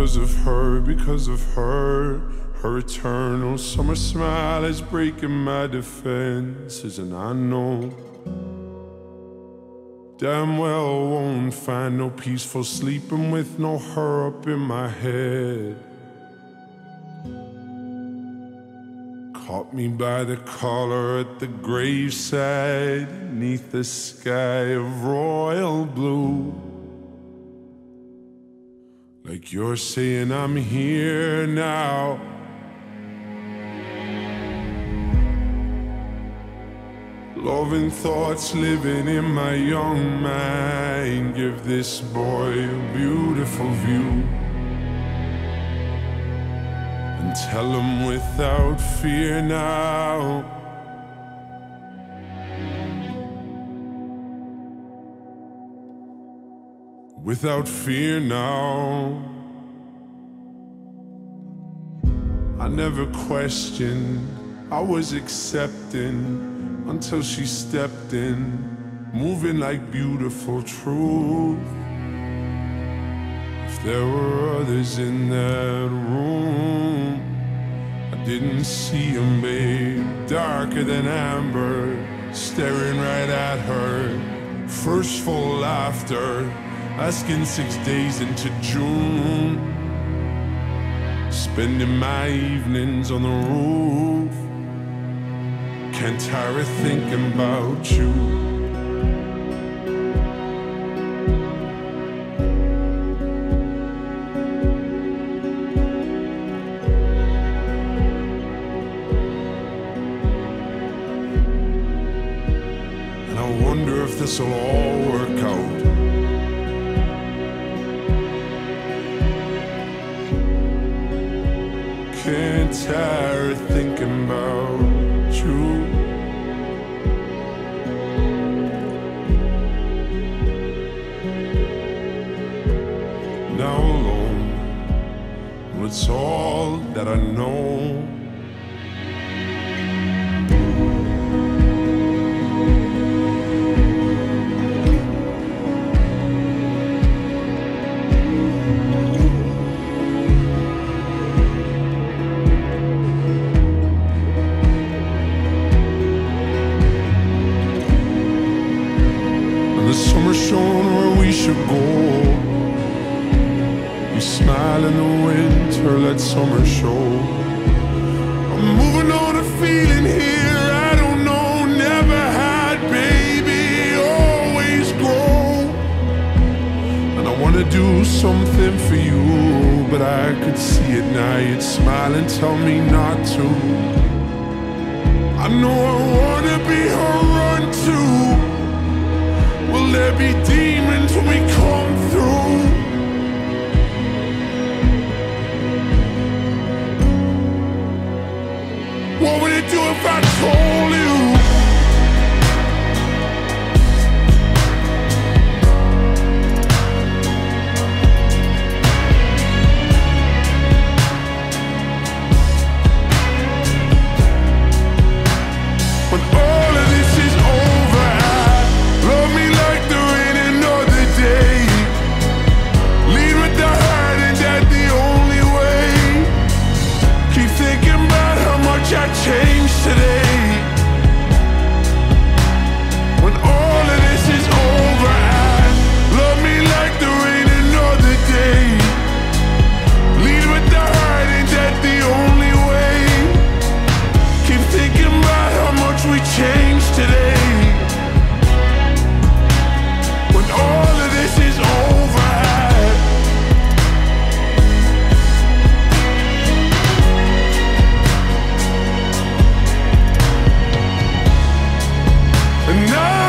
because of her, because of her. Her eternal summer smile is breaking my defenses, and I know damn well won't find no peaceful sleeping with no her up in my head. Caught me by the collar at the graveside, neath the sky of royal blue. Like you're saying, I'm here now. Loving thoughts living in my young mind give this boy a beautiful view. And tell him without fear now. Without fear now. I never questioned, I was accepting until she stepped in, moving like beautiful truth. If there were others in that room, I didn't see them, babe. Darker than amber, staring right at her. First full laughter, asking six days into June. Spending my evenings on the roof. Can't tire of thinking about you. And I wonder if this'll all work out. Can't tire of thinking about you. Now alone, it's all that I know. Should go. You smile in the winter, let summer show. I'm moving on a feeling here I don't know, never had, baby, always grow. And I wanna do something for you, but I could see it now. You'd smile and tell me not to. I know I wanna be her run to there be demons when we come through? What would it do if I told you? When all. change today No!